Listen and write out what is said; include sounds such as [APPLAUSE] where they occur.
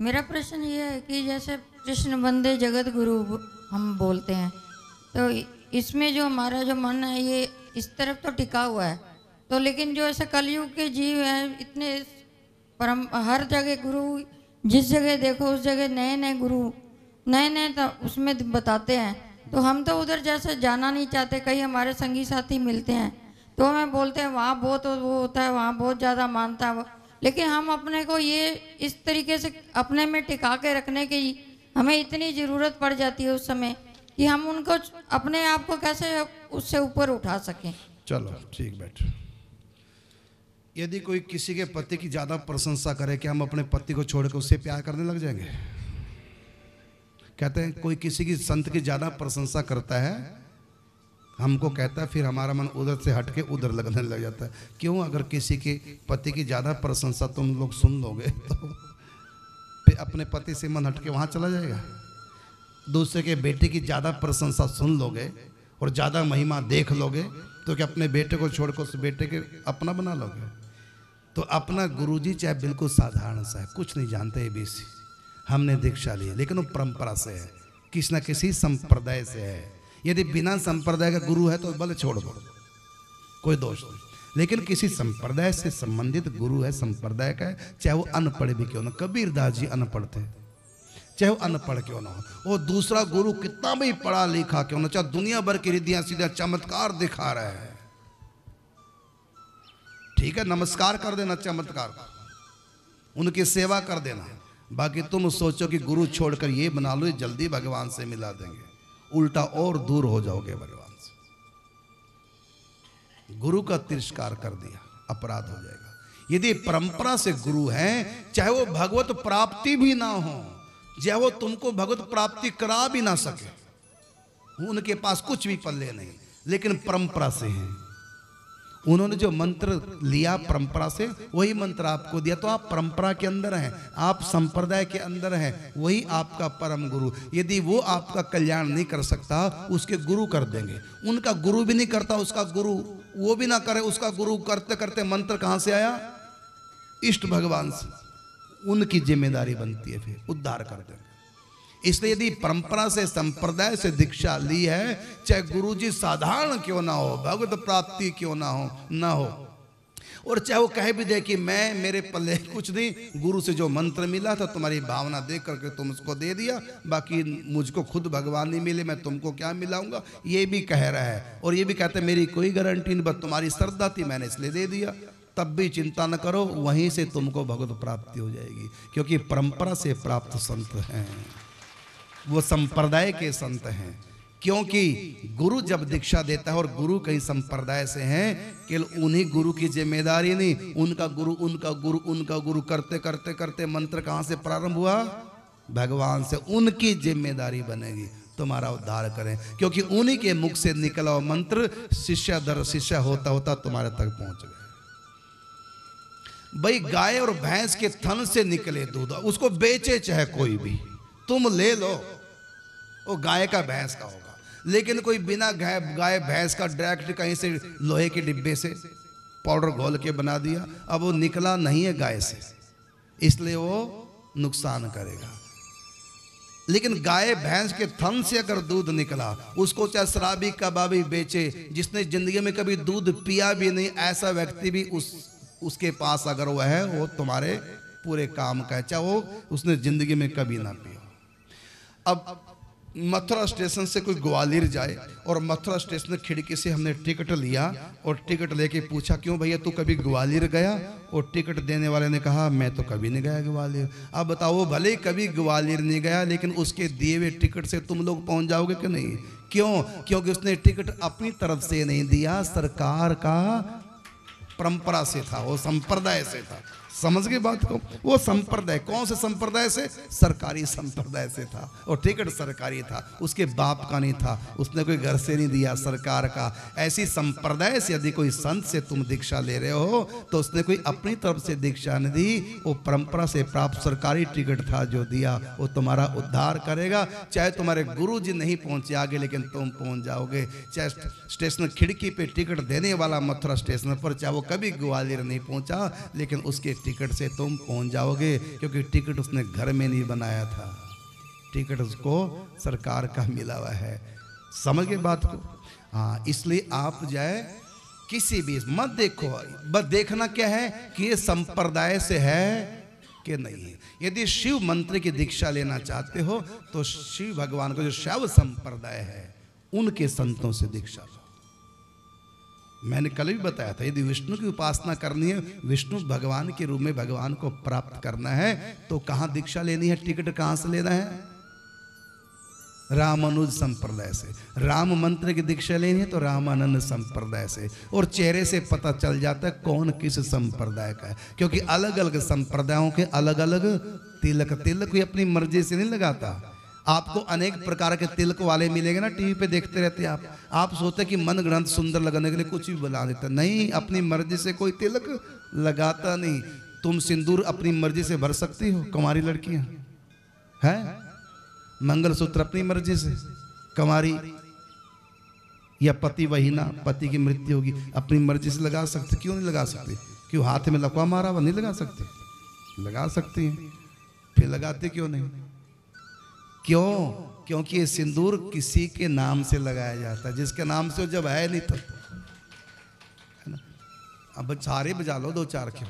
मेरा प्रश्न ये है कि जैसे कृष्ण बंदे जगत गुरु हम बोलते हैं तो इसमें जो हमारा जो मन है ये इस तरफ़ तो टिका हुआ है। तो लेकिन जो ऐसे कलयुग के जीव हैं, इतने परम, हर जगह गुरु, जिस जगह देखो उस जगह नए नए गुरु नए नए तो उसमें बताते हैं। तो हम तो उधर जैसे जाना नहीं चाहते कई हमारे संगी साथी मिलते हैं तो हमें बोलते हैं, वहाँ बहुत वो होता है, वहाँ बहुत ज़्यादा मानता है लेकिन हम अपने को ये इस तरीके से अपने में टिका के रखने की हमें इतनी ज़रूरत पड़ जाती है उस समय कि हम उनको अपने आप को कैसे उससे ऊपर उठा सकें। चलो, ठीक, बैठ। यदि कोई किसी के पति की ज़्यादा प्रशंसा करे कि हम अपने पति को छोड़ कर उससे प्यार करने लग जाएँगे? कहते हैं, कोई किसी की संत की ज़्यादा प्रशंसा करता है हमको कहता है, फिर हमारा मन उधर से हट के उधर लगने लग जाता है। क्यों? अगर किसी के पति की ज़्यादा प्रशंसा तुम लोग सुन लोगे तो फिर अपने पति से मन हट के वहाँ चला जाएगा। दूसरे के बेटे की ज़्यादा प्रशंसा सुन लोगे और ज़्यादा महिमा देख लोगे तो क्या अपने बेटे को छोड़कर उस बेटे के अपना बना लोगे? तो अपना गुरुजी चाहे बिल्कुल साधारण सा है, कुछ नहीं जानते बीसी। हमने दीक्षा ली है, लेकिन वो परंपरा से है, किसी न किसी संप्रदाय से है। यदि बिना संप्रदाय का गुरु है तो भले छोड़ दो। कोई दोष नहीं। लेकिन किसी संप्रदाय से संबंधित गुरु है, संप्रदाय का है, चाहे वो अनपढ़ भी क्यों ना कबीर दास जी अनपढ़ थे। चाहे वो अनपढ़ क्यों ना हो। वो दूसरा गुरु कितना भी पढ़ा लिखा क्यों ना चाहे दुनिया भर की रिद्धियाँ सीधा चमत्कार दिखा रहे हैं। ठीक है, नमस्कार कर देना, चमत्कार। उनकी सेवा कर देना। बाकी तुम सोचो कि गुरु छोड़कर ये बना लो जल्दी भगवान से मिला देंगे। उल्टा और दूर हो जाओगे भगवान से। गुरु का तिरस्कार कर दिया, अपराध हो जाएगा। यदि परंपरा से गुरु हैं, चाहे वो भगवत प्राप्ति भी ना हो, चाहे वो तुमको भगवत प्राप्ति करा भी ना सके, उनके पास कुछ भी पल्ले नहीं, लेकिन परंपरा से हैं। उन्होंने जो मंत्र लिया परंपरा से, वही मंत्र आपको दिया। तो आप परंपरा के अंदर हैं, आप संप्रदाय के अंदर हैं, वही आपका परम गुरु। यदि वो आपका कल्याण नहीं कर सकता, उसके गुरु कर देंगे। उनका गुरु भी नहीं करता, उसका गुरु वो भी ना करे, उसका गुरु करते करते मंत्र कहाँ से आया? इष्ट भगवान से। उनकी ज़िम्मेदारी बनती है फिर, उद्धार कर देंगे। इसलिए यदि परंपरा से, संप्रदाय से दीक्षा ली है, चाहे गुरुजी साधारण क्यों ना हो, भगवत प्राप्ति क्यों ना हो ना हो। और चाहे वो कह भी दे कि मैं, मेरे पल्ले [LAUGHS] कुछ नहीं, गुरु से जो मंत्र मिला था, तुम्हारी भावना देख करके तुम उसको दे दिया, बाकी मुझको खुद भगवान नहीं मिले, मैं तुमको क्या मिलाऊँगा? ये भी कह रहा है। और ये भी कहते मेरी कोई गारंटी नहीं, बस तुम्हारी श्रद्धा थी, मैंने इसलिए दे दिया। तब भी चिंता न करो, वहीं से तुमको भगवत प्राप्ति हो जाएगी, क्योंकि परंपरा से प्राप्त संत हैं। वो संप्रदाय के संत हैं। क्योंकि गुरु जब दीक्षा देता है और गुरु कई संप्रदाय से हैं, केवल उन्हीं गुरु की ज़िम्मेदारी नहीं, उनका गुरु उनका गुरु उनका गुरु करते करते करते मंत्र कहाँ से प्रारंभ हुआ? भगवान से। उनकी ज़िम्मेदारी बनेगी। तुम्हारा उद्धार करें। क्योंकि उन्हीं के मुख से निकला हुआ मंत्र शिष्य दर शिष्य होता होता तुम्हारे तक पहुँच गए भाई गाय और भैंस के थन से निकले दूध, उसको बेचे चाहे कोई भी। तुम ले लो। वो गाय का भैंस का होगा। लेकिन कोई बिना गाय गाय भैंस का डायरेक्ट कहीं से लोहे के डिब्बे से पाउडर घोल के बना दिया। अब वो निकला नहीं है गाय से। इसलिए वो नुकसान करेगा। लेकिन गाय भैंस के थन से अगर दूध निकला, उसको चाहे शराबी कबाबी बेचे, जिसने ज़िंदगी में कभी दूध पिया भी नहीं, ऐसा व्यक्ति भी उस, उसके पास अगर वह है, वो तुम्हारे पूरे काम का चाहे वो उसने ज़िंदगी में कभी ना पिया। अब मथुरा स्टेशन से कोई ग्वालियर जाए और मथुरा स्टेशन खिड़की से हमने टिकट लिया और टिकट लेके पूछा, क्यों भैया तू कभी ग्वालियर गया? और टिकट देने वाले ने कहा, मैं तो कभी नहीं गया ग्वालियर। अब बताओ, भले कभी ग्वालियर नहीं गया, लेकिन उसके दिए हुए टिकट से तुम लोग पहुँच जाओगे कि नहीं? क्यों? क्योंकि उसने टिकट अपनी तरफ़ से नहीं दिया, सरकार का परंपरा से था, वो संप्रदाय से था। समझ गए बात को? वो संप्रदाय, कौन से संप्रदाय से? सरकारी संप्रदाय से था। और टिकट सरकारी था। उसके बाप का नहीं था। उसने कोई घर से नहीं दिया सरकार का। ऐसी संप्रदाय से यदि कोई संत से तुम दीक्षा ले रहे हो तो उसने कोई अपनी तरफ़ से दीक्षा नहीं दी। वो परंपरा से प्राप्त सरकारी टिकट था जो दिया। वो तुम्हारा उद्धार करेगा। चाहे तुम्हारे गुरु जी नहीं पहुँचे आगे, लेकिन तुम पहुँच जाओगे। चाहे स्टेशन खिड़की पे टिकट देने वाला मथुरा स्टेशन पर, चाहे वो कभी ग्वालियर नहीं पहुँचा, लेकिन उसके टिकट से तुम पहुँच जाओगे? क्योंकि टिकट उसने घर में नहीं बनाया था। टिकट उसको सरकार का मिला हुआ है। समझ गए बात को? हाँ इसलिए आप जाए, किसी भी, मत देखो। बस देखना क्या है कि ये संप्रदाय से है कि नहीं है। यदि शिव मंत्र की दीक्षा लेना चाहते हो तो शिव भगवान का जो शैव संप्रदाय है, उनके संतों से दीक्षा लो। मैंने कल भी बताया था, यदि विष्णु की उपासना करनी है, विष्णु भगवान के रूप में भगवान को प्राप्त करना है तो कहाँ दीक्षा लेनी है, टिकट कहाँ से लेना है? रामानुज संप्रदाय से। राम मंत्र की दीक्षा लेनी है तो रामानंद संप्रदाय से। और चेहरे से पता चल जाता है कौन किस संप्रदाय का है, क्योंकि अलग अलग संप्रदायों के अलग अलग तिलक तिलक कोई अपनी मर्ज़ी से नहीं लगाता। आपको अनेक प्रकार के तिलक वाले मिलेंगे ना, टीवी पे देखते रहते आप। आप सोचते कि मन ग्रंथ सुंदर लगाने के लिए कुछ भी बना देता। नहीं, अपनी मर्ज़ी से कोई तिलक लगाता नहीं। तुम सिंदूर अपनी मर्ज़ी से भर सकती हो, कुमारी लड़कियाँ। है? मंगलसूत्र अपनी मर्ज़ी से। कुमारी या पति वही ना पति की मृत्यु होगी। अपनी मर्ज़ी से लगा सकते, क्यों नहीं लगा सकते? क्यों हाथ में लकवा मारा हुआ नहीं लगा सकते? लगा सकती हैं। फिर लगाते क्यों नहीं? क्यों? क्योंकि ये सिंदूर किसी के नाम से लगाया जाता है। जिसके नाम से वो जब है नहीं तो है ना? अब सारे बजा लो, दो चार क्यों?